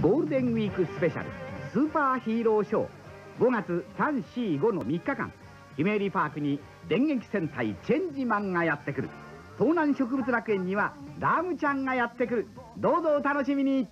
ゴールデンウィークスペシャルスーパーヒーローショー。5月345の3日間ひめゆりパークに電撃戦隊チェンジマンがやってくる。東南植物楽園にはラムちゃんがやってくる。どうぞお楽しみに。